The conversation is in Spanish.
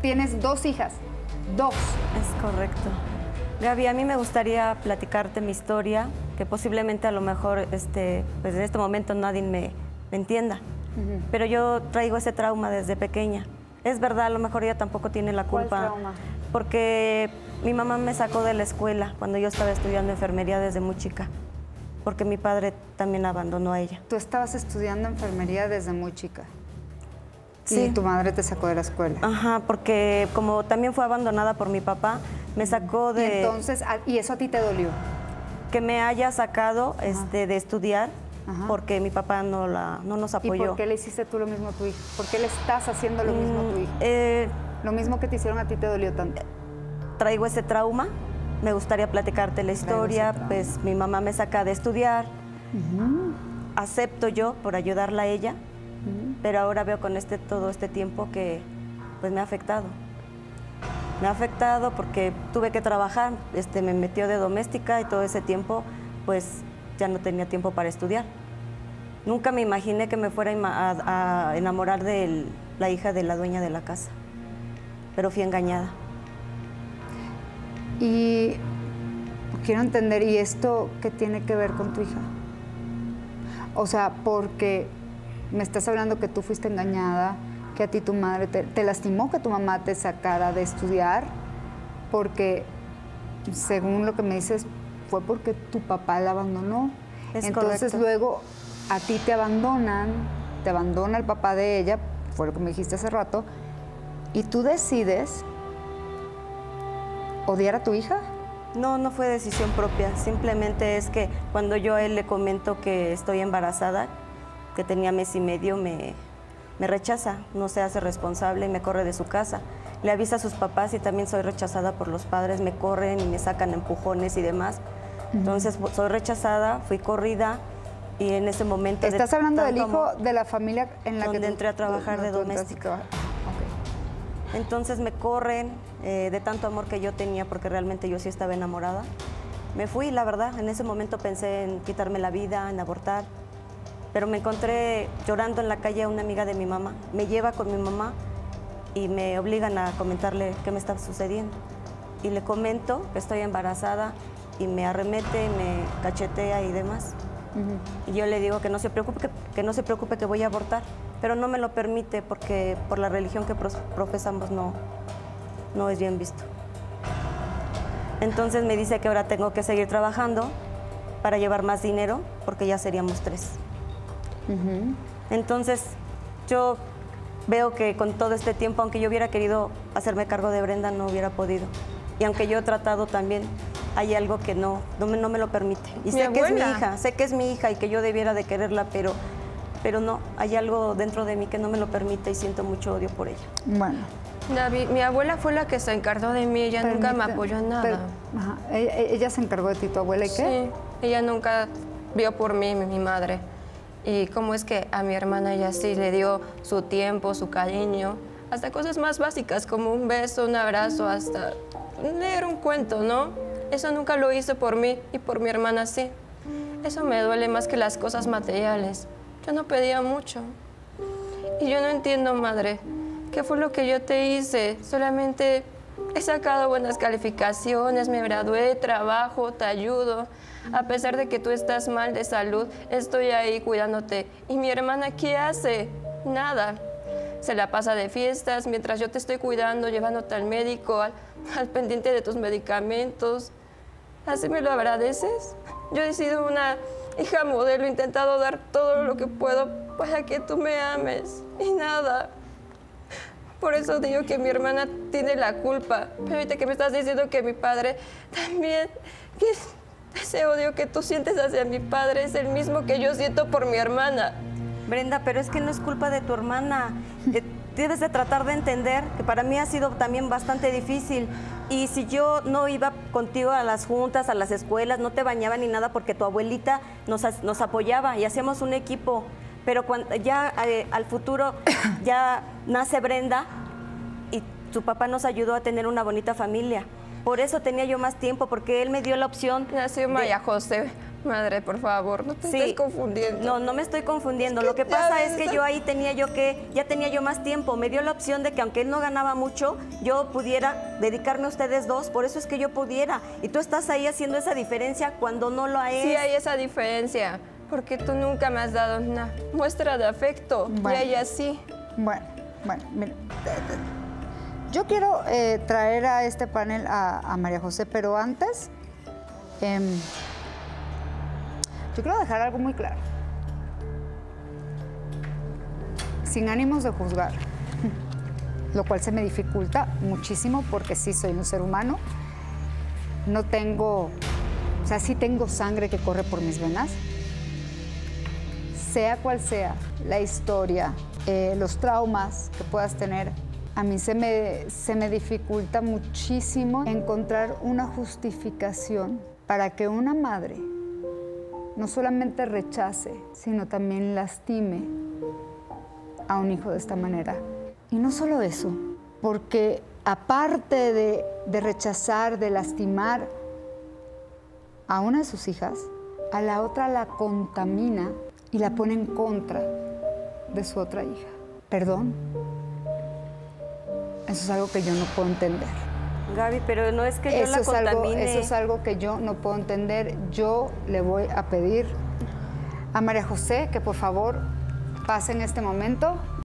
tienes dos hijas, dos. Es correcto. Gaby, a mí me gustaría platicarte mi historia, que posiblemente a lo mejor este, pues en este momento nadie me, me entienda, pero yo traigo ese trauma desde pequeña. Es verdad, a lo mejor ella tampoco tiene la ¿Cuál culpa. trauma? Porque mi mamá me sacó de la escuela cuando yo estaba estudiando enfermería desde muy chica, porque mi padre también abandonó a ella. Tú estabas estudiando enfermería desde muy chica. Sí. Y tu madre te sacó de la escuela. Ajá, porque como también fue abandonada por mi papá, me sacó Y de entonces, ah, y eso a ti te dolió. que me haya sacado este, de estudiar Ajá. porque mi papá no, la, no nos ¿Y apoyó. por qué le hiciste tú lo mismo a tu hija? ¿Por qué le estás haciendo lo mismo a tu hija? Eh, Lo mismo que te hicieron a ti te dolió tanto. traigo ese trauma, me gustaría platicarte la historia, pues mi mamá me saca de estudiar, acepto yo por ayudarla a ella, pero ahora veo con este todo este tiempo que pues me ha afectado. Me ha afectado porque tuve que trabajar, este, me metió de doméstica y todo ese tiempo pues ya no tenía tiempo para estudiar. Nunca me imaginé que me fuera a enamorar de la hija de la dueña de la casa, pero fui engañada. Y quiero entender, ¿y esto qué tiene que ver con tu hija? O sea, porque me estás hablando que tú fuiste engañada, que a ti tu madre te, te lastimó que tu mamá te sacara de estudiar, porque según lo que me dices, fue porque tu papá la abandonó. Es Entonces correcto. luego a ti te abandonan, te abandona el papá de ella, fue lo que me dijiste hace rato, y tú decides odiar a tu hija. No, no fue decisión propia. Simplemente es que cuando yo a él le comento que estoy embarazada, que tenía mes y medio, me, me rechaza, no se hace responsable y me corre de su casa. Le avisa a sus papás y también soy rechazada por los padres, me corren y me sacan empujones y demás. Entonces soy rechazada, fui corrida y en ese momento... de Estás hablando del hijo de la familia en la que donde tú- entré a trabajar de entraste a doméstica. trabajar. Ok. Entonces me corren eh, de tanto amor que yo tenía, porque realmente yo sí estaba enamorada. Me fui, la verdad. En ese momento pensé en quitarme la vida, en abortar. Pero me encontré llorando en la calle a una amiga de mi mamá. Me lleva con mi mamá y me obligan a comentarle qué me está sucediendo. Y le comento que estoy embarazada y me arremete, me cachetea y demás. Y yo le digo que no se preocupe, que, que no se preocupe que voy a abortar, pero no me lo permite porque por la religión que profesamos no, no es bien visto. Entonces me dice que ahora tengo que seguir trabajando para llevar más dinero porque ya seríamos tres. Entonces yo veo que con todo este tiempo, aunque yo hubiera querido hacerme cargo de Brenda, no hubiera podido. Y aunque yo he tratado también, hay algo que no, no me, no me lo permite. Y Mi sé que es mi hija, sé que es mi hija y que yo debiera de quererla, pero, pero no, hay algo dentro de mí que no me lo permite y siento mucho odio por ella. Bueno. David, mi abuela fue la que se encargó de mí, ella nunca me apoyó en nada. pero- ajá, ella, ella se encargó de ti, tu abuela, ¿y qué? Sí, ella nunca vio por mí, mi, mi madre. Y cómo es que a mi hermana ella sí le dio su tiempo, su cariño, hasta cosas más básicas como un beso, un abrazo, hasta leer un cuento, ¿no? Eso nunca lo hizo por mí y por mi hermana sí. Eso me duele más que las cosas materiales. Yo no pedía mucho. Y yo no entiendo, madre, ¿qué fue lo que yo te hice? Solamente he sacado buenas calificaciones, me gradué, trabajo, te ayudo. A pesar de que tú estás mal de salud, estoy ahí cuidándote. ¿Y mi hermana qué hace? Nada. Se la pasa de fiestas mientras yo te estoy cuidando, llevándote al médico, al, al pendiente de tus medicamentos. ¿Así me lo agradeces? Yo he sido una hija modelo, he intentado dar todo lo que puedo para que tú me ames. Y nada. Por eso digo que mi hermana tiene la culpa. Pero ahorita que me estás diciendo que mi padre también, que ese odio que tú sientes hacia mi padre es el mismo que yo siento por mi hermana. Brenda, pero es que no es culpa de tu hermana. Eh, Debes de tratar de entender que para mí ha sido también bastante difícil. Y si yo no iba contigo a las juntas, a las escuelas, no te bañaba ni nada porque tu abuelita nos, nos apoyaba y hacíamos un equipo. Pero cuando ya eh, al futuro ya nace Brenda y tu papá nos ayudó a tener una bonita familia. Por eso tenía yo más tiempo, porque él me dio la opción. Nació de- María José. Madre, por favor, no te estés confundiendo. No, no me estoy confundiendo. Lo que pasa es que yo ahí tenía yo que, ya tenía yo más tiempo. Me dio la opción de que aunque él no ganaba mucho, yo pudiera dedicarme a ustedes dos. Por eso es que yo pudiera. Y tú estás ahí haciendo esa diferencia cuando no lo es. Sí hay esa diferencia, porque tú nunca me has dado una muestra de afecto. Bueno. Y ella sí. Bueno, bueno, mira. Yo quiero eh, traer a este panel a, a María José, pero antes, em, yo quiero dejar algo muy claro. Sin ánimos de juzgar, lo cual se me dificulta muchísimo porque sí soy un ser humano. No tengo, o sea, sí tengo sangre que corre por mis venas, sea cual sea la historia, eh, los traumas que puedas tener, a mí se me, se me dificulta muchísimo encontrar una justificación para que una madre no solamente rechace, sino también lastime a un hijo de esta manera. Y no solo eso, porque aparte de, de rechazar, de lastimar a una de sus hijas, a la otra la contamina y la pone en contra de su otra hija. Perdón. Eso es algo que yo no puedo entender. Gaby, pero no es que yo Eso la algo, contamine. eso es algo que yo no puedo entender. Yo le voy a pedir a María José que por favor pase en este momento